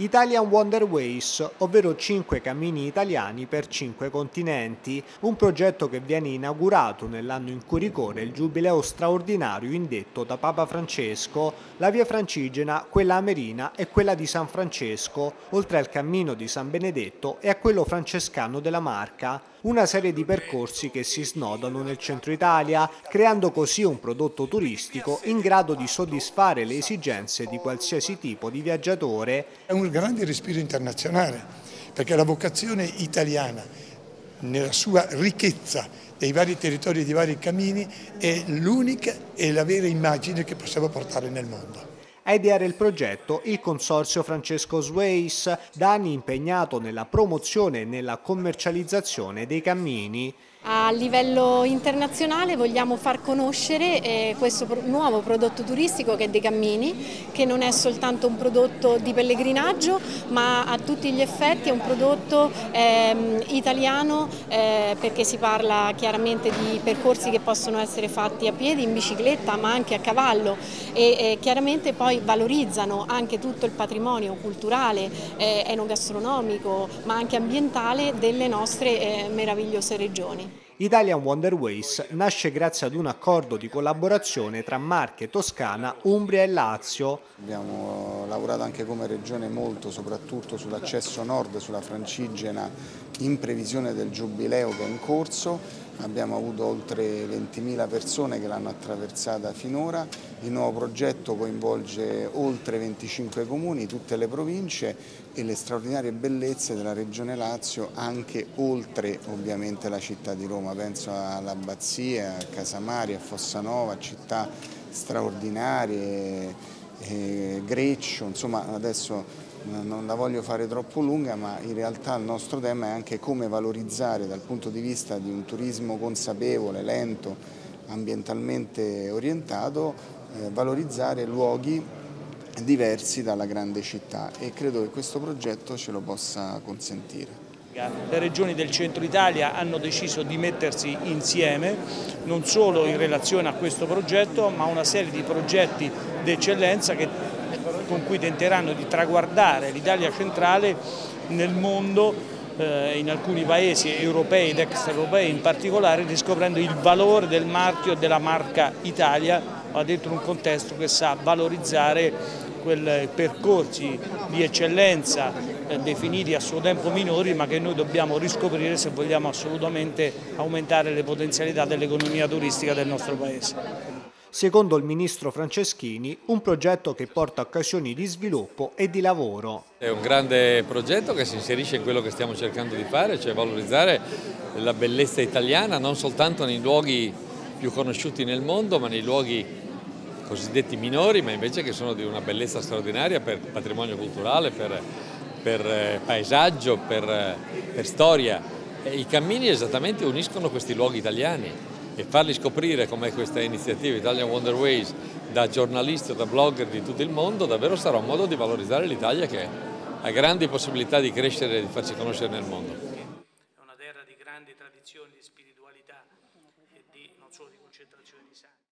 Italian Wonderways, ovvero 5 cammini italiani per 5 continenti, un progetto che viene inaugurato nell'anno in cui ricorre il giubileo straordinario indetto da Papa Francesco, la via francigena, quella amerina e quella di San Francesco, oltre al cammino di San Benedetto e a quello francescano della Marca, una serie di percorsi che si snodano nel centro Italia, creando così un prodotto turistico in grado di soddisfare le esigenze di qualsiasi tipo di viaggiatore. È un grande respiro internazionale, perché la vocazione italiana, nella sua ricchezza dei vari territori e dei vari cammini, è l'unica e la vera immagine che possiamo portare nel mondo. A ideare il progetto il consorzio Francesco Sways, da anni impegnato nella promozione e nella commercializzazione dei cammini. A livello internazionale vogliamo far conoscere eh, questo nuovo prodotto turistico che è dei cammini, che non è soltanto un prodotto di pellegrinaggio ma a tutti gli effetti è un prodotto eh, italiano eh, perché si parla chiaramente di percorsi che possono essere fatti a piedi, in bicicletta ma anche a cavallo e chiaramente poi valorizzano anche tutto il patrimonio culturale, eh, enogastronomico ma anche ambientale delle nostre eh, meravigliose regioni. Italian Wonderways nasce grazie ad un accordo di collaborazione tra Marche, Toscana, Umbria e Lazio. Abbiamo lavorato anche come regione molto soprattutto sull'accesso nord, sulla Francigena in previsione del giubileo che è in corso abbiamo avuto oltre 20.000 persone che l'hanno attraversata finora, il nuovo progetto coinvolge oltre 25 comuni, tutte le province e le straordinarie bellezze della Regione Lazio anche oltre ovviamente la città di Roma, penso all'Abbazia, a Casamari, a Fossanova, città straordinarie, eh, Greccio, insomma adesso non la voglio fare troppo lunga, ma in realtà il nostro tema è anche come valorizzare dal punto di vista di un turismo consapevole, lento, ambientalmente orientato, eh, valorizzare luoghi diversi dalla grande città e credo che questo progetto ce lo possa consentire. Le regioni del centro Italia hanno deciso di mettersi insieme non solo in relazione a questo progetto ma una serie di progetti d'eccellenza che con cui tenteranno di traguardare l'Italia centrale nel mondo eh, in alcuni paesi europei ed extraeuropei in particolare riscoprendo il valore del marchio della marca Italia ma dentro un contesto che sa valorizzare quei percorsi di eccellenza eh, definiti a suo tempo minori ma che noi dobbiamo riscoprire se vogliamo assolutamente aumentare le potenzialità dell'economia turistica del nostro Paese secondo il ministro Franceschini, un progetto che porta occasioni di sviluppo e di lavoro. È un grande progetto che si inserisce in quello che stiamo cercando di fare, cioè valorizzare la bellezza italiana non soltanto nei luoghi più conosciuti nel mondo, ma nei luoghi cosiddetti minori, ma invece che sono di una bellezza straordinaria per patrimonio culturale, per, per eh, paesaggio, per, eh, per storia. E I cammini esattamente uniscono questi luoghi italiani e farli scoprire come questa iniziativa Italian Wonder Ways da giornalisti o da blogger di tutto il mondo davvero sarà un modo di valorizzare l'Italia che ha grandi possibilità di crescere e di farci conoscere nel mondo. È una terra di grandi tradizioni di spiritualità